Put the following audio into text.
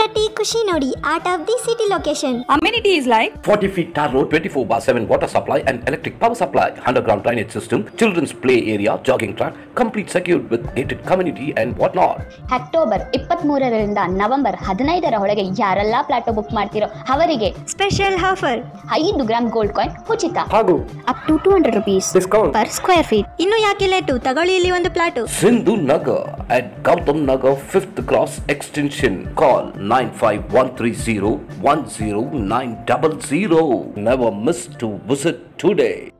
ಕಟ್ಟಿ ಖುಷಿ ನೋಡಿ of the city location amenity is like forty feet tar road twenty four by seven water supply and electric power supply underground drainage system children's play area jogging track complete secured with gated community and what not October ಇಪ್ಪತ್ಮೂರರಿಂದ November ಹದಿನೈದರ ಒಳಗೆ ಯಾರೆಲ್ಲ ಪ್ಲಾಟೋ book ಮಾಡ್ತಿರೋ ಅವರಿಗೆ special offer ಐದು gram gold coin ಉಚಿತ. ಹಾಗೂ up to hundred rupees discount per square feet ಇನ್ನು ಯಾಕೆ ಲೇಟು ತಗೊಳ್ಳಿ ಇಲ್ಲಿ ಒಂದು plot Sindhu Nagar. At Gautam Nagar 5th Cross Extension. Call 95130 Never miss to visit today.